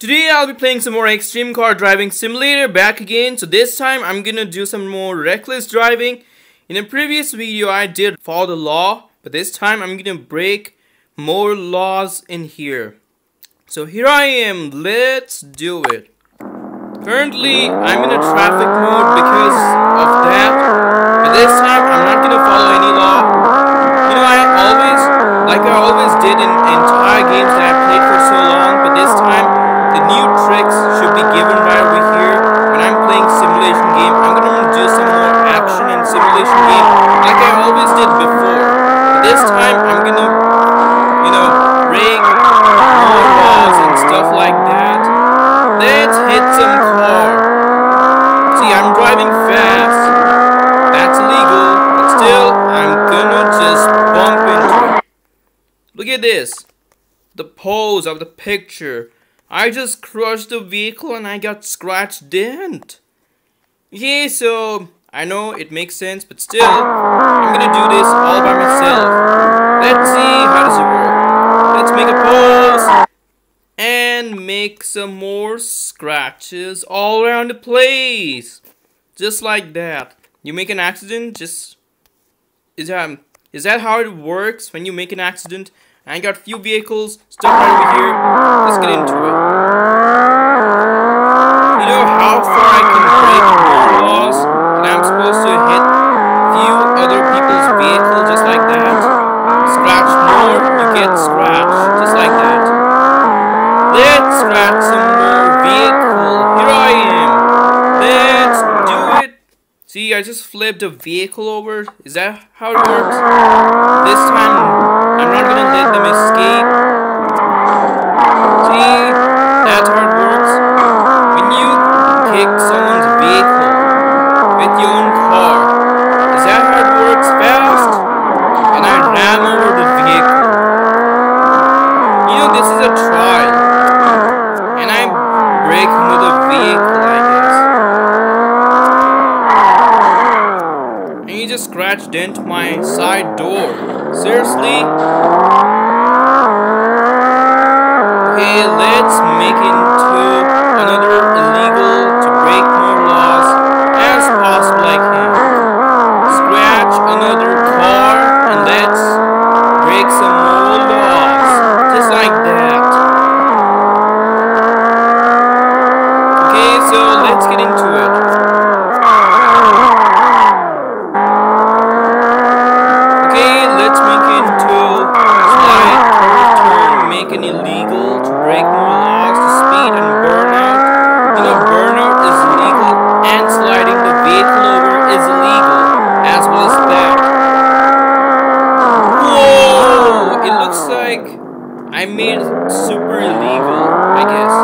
Today I'll be playing some more Extreme Car Driving Simulator back again. So this time I'm gonna do some more reckless driving. In a previous video I did follow the law, but this time I'm gonna break more laws in here. So here I am, let's do it. Currently I'm in a traffic mode because of that, but this time I'm not gonna follow any law. You know I always, like I always did in entire games that I played for so long, but this time the new tricks should be given right over here. When I'm playing simulation game, I'm gonna do some more action and simulation game like I always did before. But this time, I'm gonna, you know, break more walls and stuff like that. Let's hit some car. See, I'm driving fast. That's illegal, but still, I'm gonna just bump into it. Look at this. The pose of the picture. I just crushed the vehicle and I got scratched dent. Yeah, so I know it makes sense, but still, I'm gonna do this all by myself. Let's see how does it work. Let's make a pose and make some more scratches all around the place. Just like that. You make an accident, just is that is that how it works when you make an accident? I got a few vehicles stuck right over here. Let's get into it. You know how far I can break more laws? And I'm supposed to hit few other people's vehicles just like that. Scratch more, you get scratched. Just like that. Scratch some more vehicle. Here I am. Let's do it. See, I just flipped a vehicle over. Is that how it works? This time I'm not gonna let them escape. See, that's how it works. When you kick someone's vehicle with your own car, is that how it works fast? And I ran over the vehicle. You know, this is a trial. And I break another vehicle, I guess. And you just scratch dent my side door. Seriously? Okay, let's make it into another illegal to break more laws as possible I can. Scratch another car and let's break some more laws. Just like that. Okay, so let's get into it. Illegal to break more laws, to speed and burnout. You know, burnout is illegal, and sliding the vehicle over is illegal, as well as that. Whoa! It looks like I made it super illegal, I guess.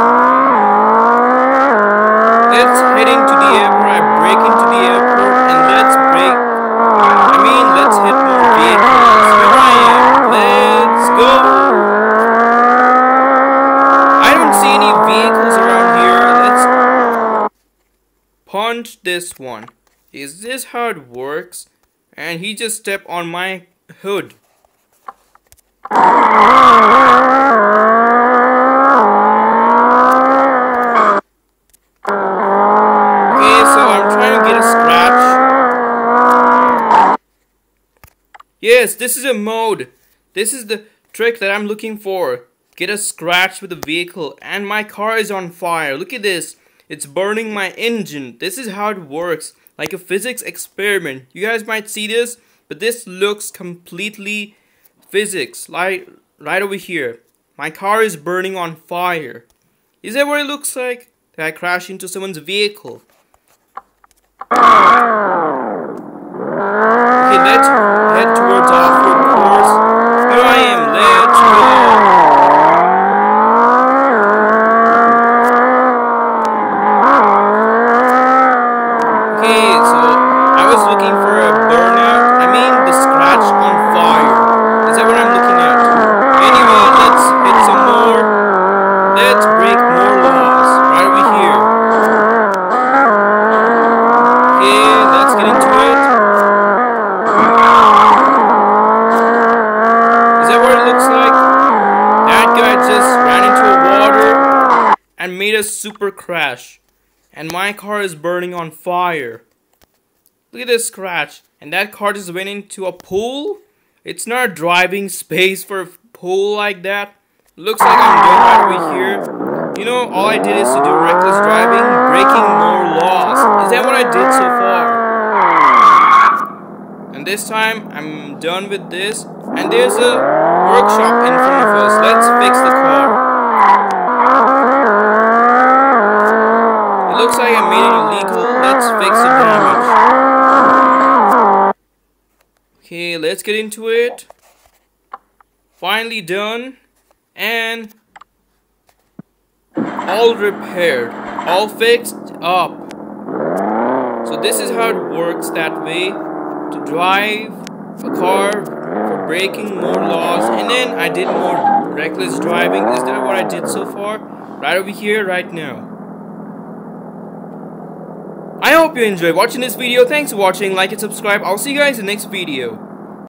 Let's heading to the airport. I break into the airport, and let's break I mean, let's hit more vehicles. Here I am. Let's go. I don't see any vehicles around here. Let's punch this one. Is this how it works? And he just stepped on my hood. Okay, so I'm trying to get a scratch. Yes, this is a mode. This is the trick that I'm looking for. Get a scratch with the vehicle and my car is on fire. Look at this. It's burning my engine. This is how it works. Like a physics experiment. You guys might see this, but this looks completely physics. Like right over here. My car is burning on fire. Is that what it looks like? Did I crash into someone's vehicle? Okay, let's head towards off-road course. Here I am, let's go. Okay, so I was looking for a burnout. I mean the scratch on fire. Is that what I'm looking at? Anyway, let's hit some more. Let's break more laws. Right over here. Okay, let's get into it. Is that what it looks like? That guy just ran into a water and made a super crash. And my car is burning on fire. Look at this scratch. And that car just went into a pool? It's not a driving space for a pool like that. Looks like I'm done right over here. You know, all I did is to do reckless driving, breaking more laws. Is that what I did so far? And this time, I'm done with this. And there's a workshop in front of us. Let's fix the car. It looks like I made it illegal. Let's fix the Okay, let's get into it. Finally done. And all repaired. All fixed up. So this is how it works that way. To drive a car for breaking more laws. And then I did more reckless driving. Is that what I did so far? Right over here, right now. I hope you enjoyed watching this video. Thanks for watching. Like and subscribe. I'll see you guys in the next video.